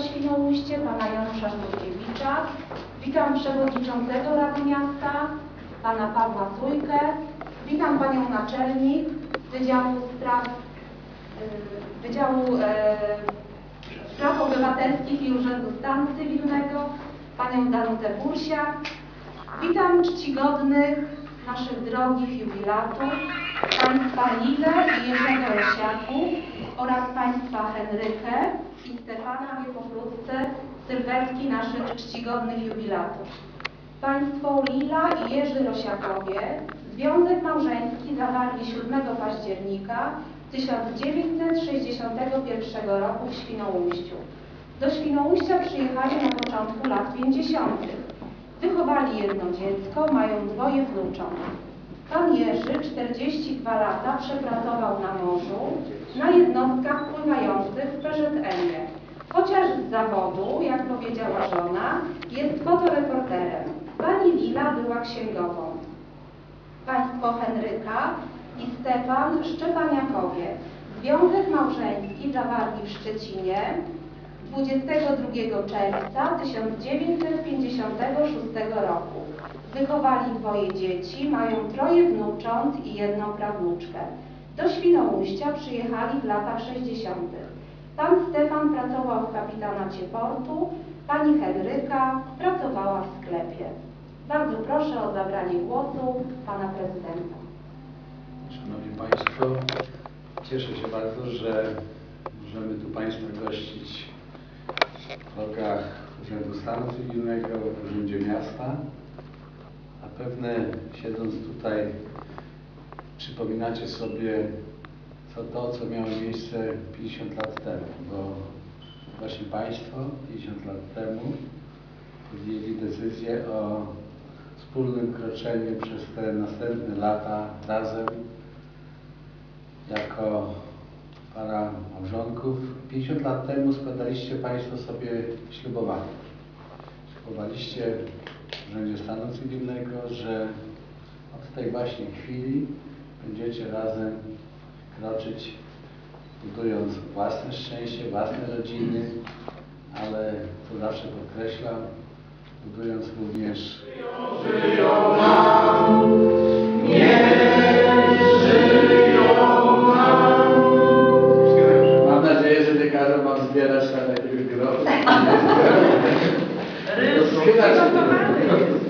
Świnoujście, pana Janusza Żółkiewicza. Witam przewodniczącego Rady Miasta, pana Pawła Cójkę. Witam panią naczelnik Wydziału Spraw, y, Wydziału e, Spraw Obywatelskich i Urzędu Stanu Cywilnego, panią Danutę Bursiak. Witam czcigodnych naszych drogich jubilatów, państwa Lilę i Jerzego Rosiaku oraz państwa Henrykę i Stefana wie pokrótce sylwetki naszych czcigodnych jubilatów. Państwo Lila i Jerzy Rosiakowie związek małżeński zawarli 7 października 1961 roku w Świnoujściu. Do Świnoujścia przyjechali na początku lat 50. Wychowali jedno dziecko, mają dwoje wnucząt. Pan Jerzy 42 lata przepracował na morzu na jednostkach pływających w PZN-ie. Chociaż z zawodu, jak powiedziała żona, jest fotoreporterem. Pani Lila była księgową. Państwo Henryka i Stefan Szczepaniakowie. Związek małżeński zawarli w Szczecinie 22 czerwca 1956 roku. Wychowali dwoje dzieci, mają troje wnucząt i jedną prawnuczkę. Do Świnoujścia przyjechali w latach 60. Pan Stefan pracował w kapitanacie portu, pani Henryka pracowała w sklepie. Bardzo proszę o zabranie głosu pana prezydenta. Szanowni Państwo, cieszę się bardzo, że możemy tu Państwa gościć w rokach Urzędu Stanu Cywilnego, w Urzędzie Miasta. A pewne siedząc tutaj przypominacie sobie co to, co miało miejsce 50 lat temu, bo właśnie Państwo 50 lat temu podjęli decyzję o wspólnym kroczeniu przez te następne lata razem jako para małżonków. 50 lat temu składaliście Państwo sobie ślubowanie. Ślubowaliście w Urzędzie Stanu Cywilnego, że od tej właśnie chwili będziecie razem kroczyć, budując własne szczęście, własne rodziny, ale to zawsze podkreślam, budując również Mam Chyba,